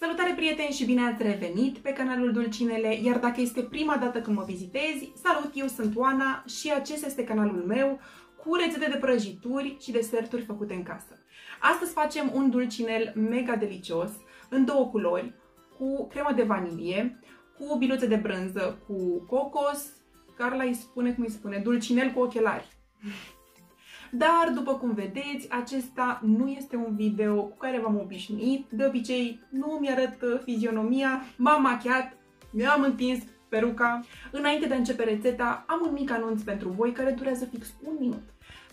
Salutare prieteni și bine ați revenit pe canalul Dulcinele, iar dacă este prima dată când mă vizitezi, salut, eu sunt Oana și acesta este canalul meu cu rețete de prăjituri și deserturi făcute în casă. Astăzi facem un dulcinel mega delicios, în două culori, cu cremă de vanilie, cu biluțe de brânză, cu cocos, Carla îi spune, cum îi spune, dulcinel cu ochelari. Dar, după cum vedeți, acesta nu este un video cu care v-am obișnuit. De obicei, nu mi-arăt uh, fizionomia, m-am machiat, mi-am întins peruca. Înainte de a începe rețeta, am un mic anunț pentru voi care durează fix un minut.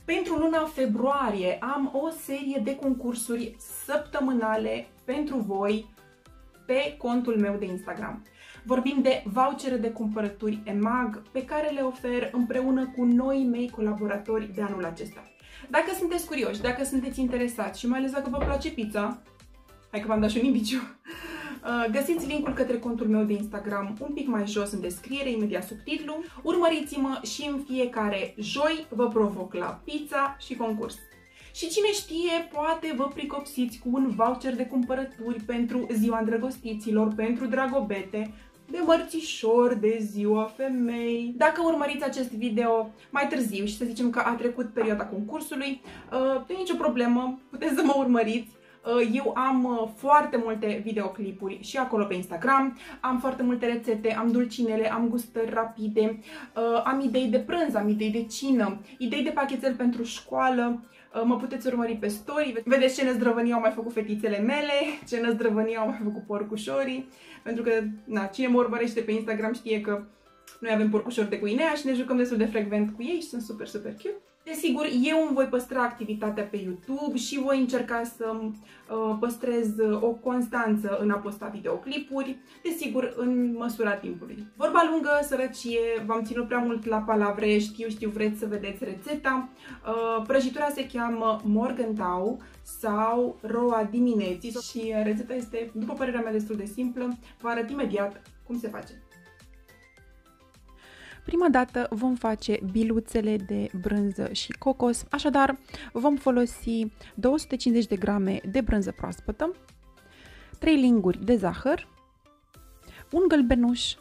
Pentru luna februarie am o serie de concursuri săptămânale pentru voi pe contul meu de Instagram. Vorbim de vouchere de cumpărături EMAG pe care le ofer împreună cu noi mei colaboratori de anul acesta. Dacă sunteți curioși, dacă sunteți interesați și mai ales dacă vă place pizza, hai că v-am dat și un imbiciu, uh, găsiți linkul către contul meu de Instagram un pic mai jos în descriere, imediat sub titlu. Urmăriți-mă și în fiecare joi vă provoc la pizza și concurs. Și cine știe, poate vă pricopsiți cu un voucher de cumpărături pentru ziua îndrăgostiților, pentru dragobete, de mărțișor, de ziua femei. Dacă urmăriți acest video mai târziu și să zicem că a trecut perioada concursului, uh, nu e nicio problemă, puteți să mă urmăriți. Uh, eu am uh, foarte multe videoclipuri și acolo pe Instagram, am foarte multe rețete, am dulcinele, am gustări rapide, am idei de prânz, am idei de cină, idei de pachetel pentru școală, mă puteți urmări pe story, vedeți ce năzdrăvănii au mai făcut fetițele mele, ce năzdrăvănii au mai făcut porcușorii, pentru că, na, cine mă urmărește pe Instagram știe că noi avem porcușori de Guinea și ne jucăm destul de frecvent cu ei și sunt super, super cute. Desigur, eu îmi voi păstra activitatea pe YouTube și voi încerca să uh, păstrez o constanță în a posta videoclipuri, desigur, în măsura timpului. Vorba lungă, sărăcie, v-am ținut prea mult la palavre, știu, știu, vreți să vedeți rețeta. Uh, prăjitura se cheamă Morgenthau sau roa dimineții și rețeta este, după părerea mea, destul de simplă. Vă arăt imediat cum se face. Prima dată vom face biluțele de brânză și cocos, așadar vom folosi 250 de grame de brânză proaspătă, 3 linguri de zahăr, un gălbenuș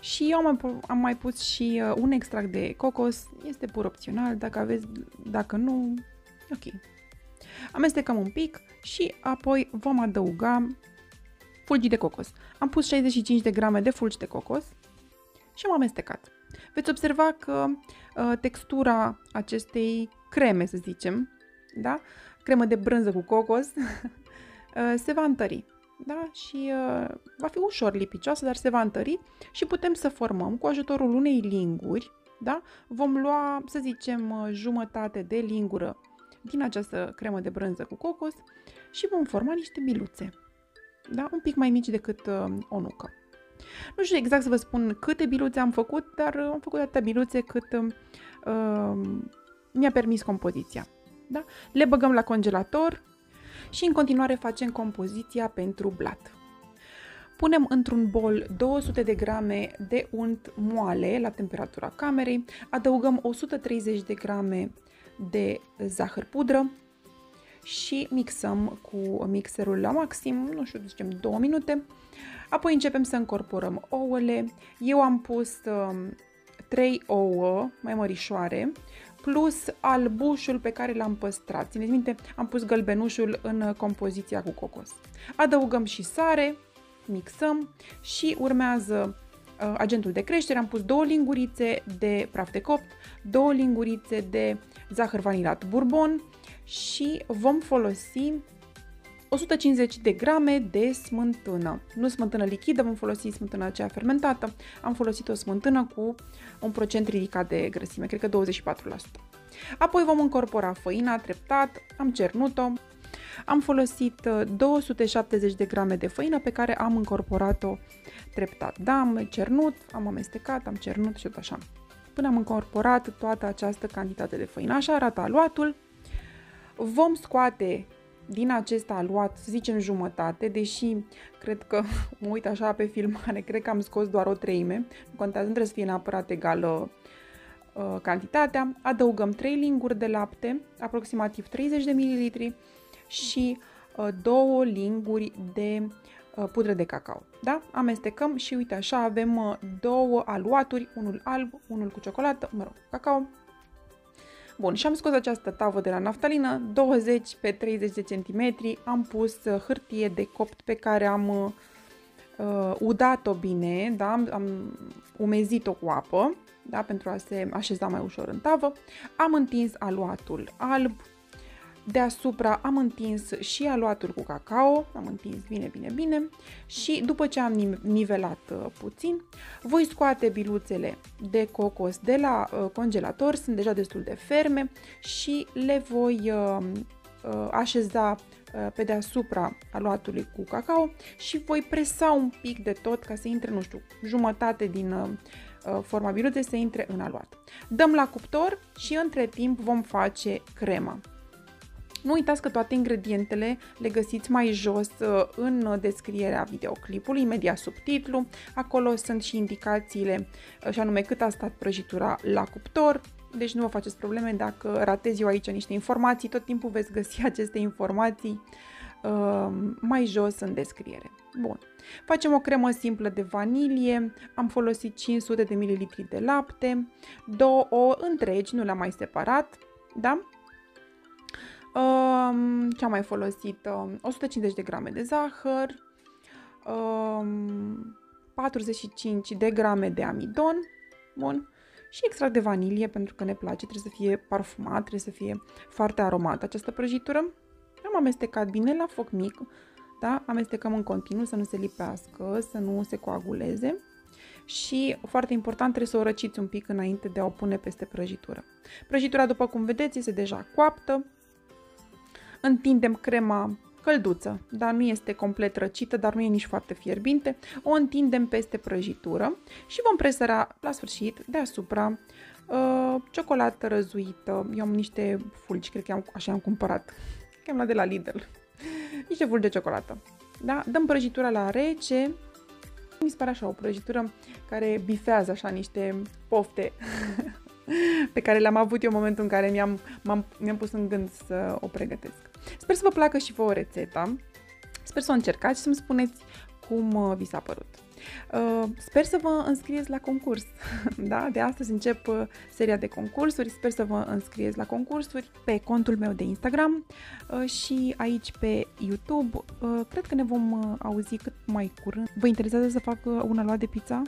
și eu am mai, am mai pus și uh, un extract de cocos, este pur opțional, dacă aveți, dacă nu, ok. Amestecăm un pic și apoi vom adăuga fulgi de cocos. Am pus 65 de grame de fulgi de cocos, și am amestecat. Veți observa că uh, textura acestei creme, să zicem, da? cremă de brânză cu cocos, uh, se va întări. Da? Și uh, va fi ușor lipicioasă, dar se va întări și putem să formăm cu ajutorul unei linguri. Da? Vom lua, să zicem, uh, jumătate de lingură din această cremă de brânză cu cocos și vom forma niște biluțe. Da? Un pic mai mici decât uh, o nucă. Nu știu exact să vă spun câte biluțe am făcut, dar am făcut atâtea biluțe cât uh, mi-a permis compoziția. Da? Le băgăm la congelator și în continuare facem compoziția pentru blat. Punem într-un bol 200 de grame de unt moale la temperatura camerei, adăugăm 130 de grame de zahăr pudră și mixăm cu mixerul la maxim, nu știu, zicem 2 minute. Apoi începem să încorporăm ouăle. Eu am pus uh, um, 3 ouă mai mărișoare, plus albușul pe care l-am păstrat. Țineți minte, am pus gălbenușul în compoziția cu cocos. Adăugăm și sare, mixăm și urmează uh, agentul de creștere. Am pus două lingurițe de praf de copt, două lingurițe de zahăr vanilat bourbon și vom folosi 150 de grame de smântână. Nu smântână lichidă, vom folosi smântână aceea fermentată. Am folosit o smântână cu un procent ridicat de grăsime, cred că 24%. Apoi vom încorpora făina treptat, am cernut-o, am folosit 270 uh, de grame de făină pe care am încorporat-o treptat. Da, am cernut, am amestecat, am cernut și tot așa. Până am încorporat toată această cantitate de făină. Așa arată aluatul. Vom scoate din acest aluat, să zicem jumătate, deși cred că mă uit așa pe filmare, cred că am scos doar o treime, nu contează, nu trebuie să fie neapărat egală uh, cantitatea. Adăugăm 3 linguri de lapte, aproximativ 30 de ml și două linguri de pudră de cacao. Da? Amestecăm și uite așa avem două aluaturi, unul alb, unul cu ciocolată, mă rog, cacao. Bun, și am scos această tavă de la naftalină, 20 pe 30 de centimetri, am pus hârtie de copt pe care am uh, udat-o bine, da? am, am umezit-o cu apă, da? pentru a se așeza mai ușor în tavă. Am întins aluatul alb, deasupra am întins și aluatul cu cacao, am întins bine, bine, bine și după ce am nivelat uh, puțin, voi scoate biluțele de cocos de la uh, congelator, sunt deja destul de ferme și le voi uh, uh, așeza uh, pe deasupra aluatului cu cacao și voi presa un pic de tot ca să intre, nu știu, jumătate din uh, uh forma biluței să intre în aluat. Dăm la cuptor și între timp vom face crema. Nu uitați că toate ingredientele le găsiți mai jos uh, în descrierea videoclipului, imediat sub titlu. Acolo sunt și indicațiile, uh, și anume cât a stat prăjitura la cuptor, deci nu vă faceți probleme dacă ratez eu aici niște informații, tot timpul veți găsi aceste informații uh, mai jos în descriere. Bun. Facem o cremă simplă de vanilie, am folosit 500 de ml de lapte, două întregi, nu le-am mai separat, da? Um, ce am mai folosit? Um, 150 de grame de zahăr, um, 45 de grame de amidon, bun, și extract de vanilie pentru că ne place, trebuie să fie parfumat, trebuie să fie foarte aromată această prăjitură. Am amestecat bine la foc mic, da? amestecăm în continuu să nu se lipească, să nu se coaguleze și, foarte important, trebuie să o răciți un pic înainte de a o pune peste prăjitură. Prăjitura, după cum vedeți, este deja coaptă, Întindem crema călduță, dar nu este complet răcită, dar nu e nici foarte fierbinte. O întindem peste prăjitură și vom presăra la sfârșit deasupra uh, ciocolată răzuită. Eu am niște fulgi, cred că am, așa am cumpărat. Că am luat de la Lidl. Niște fulgi de ciocolată. Da? Dăm prăjitura la rece. Mi se pare așa o prăjitură care bifează așa niște pofte pe care le-am avut eu în momentul în care mi-am, mi-am pus în gând să o pregătesc. Sper să vă placă și vouă rețeta. Sper să o încercați și să-mi spuneți cum uh, vi s-a părut. Uh, sper să vă înscrieți la concurs. da? De astăzi încep uh, seria de concursuri. Sper să vă înscrieți la concursuri pe contul meu de Instagram și aici pe YouTube. Cred că ne vom auzi cât mai curând. Vă interesează să fac un aluat de pizza?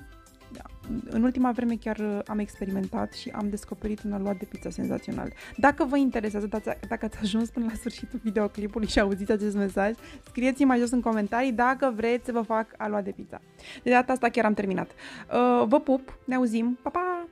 În ultima vreme chiar uh, am experimentat și am descoperit un aluat de pizza senzațional. Dacă vă interesează, dacă ați ajuns până la sfârșitul videoclipului și auziți acest mesaj, scrieți-mi mai jos în comentarii dacă vreți să vă fac aluat de pizza. De data asta chiar am terminat. Uh, vă pup, ne auzim, pa, pa!